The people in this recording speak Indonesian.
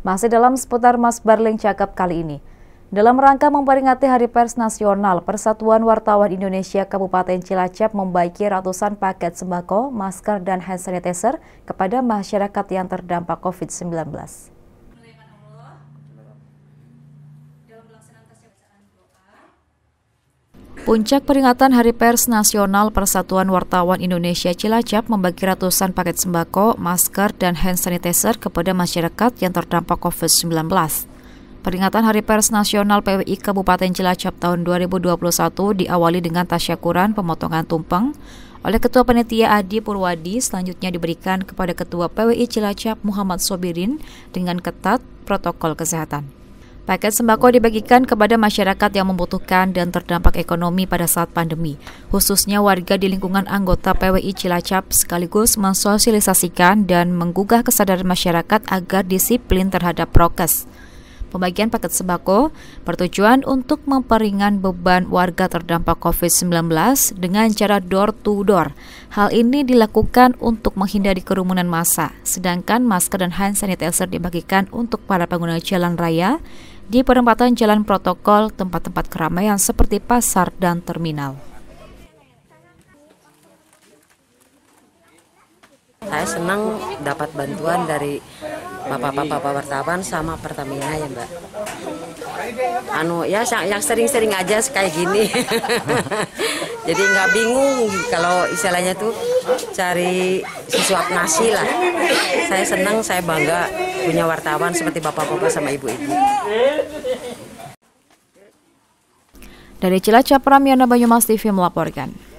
Masih dalam seputar Mas Barling cakap kali ini. Dalam rangka memperingati Hari Pers Nasional, Persatuan Wartawan Indonesia Kabupaten Cilacap membaiki ratusan paket sembako, masker, dan hand sanitizer kepada masyarakat yang terdampak COVID-19. Puncak peringatan Hari Pers Nasional Persatuan Wartawan Indonesia Cilacap membagi ratusan paket sembako, masker, dan hand sanitizer kepada masyarakat yang terdampak COVID-19. Peringatan Hari Pers Nasional PWI Kabupaten Cilacap tahun 2021 diawali dengan tasyakuran pemotongan tumpeng oleh Ketua Panitia Adi Purwadi selanjutnya diberikan kepada Ketua PWI Cilacap Muhammad Sobirin dengan ketat protokol kesehatan. Paket sembako dibagikan kepada masyarakat yang membutuhkan dan terdampak ekonomi pada saat pandemi, khususnya warga di lingkungan anggota PWI Cilacap sekaligus mensosialisasikan dan menggugah kesadaran masyarakat agar disiplin terhadap prokes. Pembagian paket sembako bertujuan untuk memperingan beban warga terdampak COVID-19 dengan cara door to door. Hal ini dilakukan untuk menghindari kerumunan massa, sedangkan masker dan hand sanitizer dibagikan untuk para pengguna jalan raya di perempatan jalan protokol tempat-tempat keramaian seperti pasar dan terminal. Saya senang dapat bantuan dari bapak-bapak wartawan sama Pertamina ya mbak. Anu ya yang sering-sering aja kayak gini. Jadi nggak bingung kalau istilahnya tuh cari sesuap nasi lah. Saya senang, saya bangga punya wartawan seperti bapak-bapak sama ibu-ibu. Dari Cilacap, Ramiana Banyumas TV melaporkan.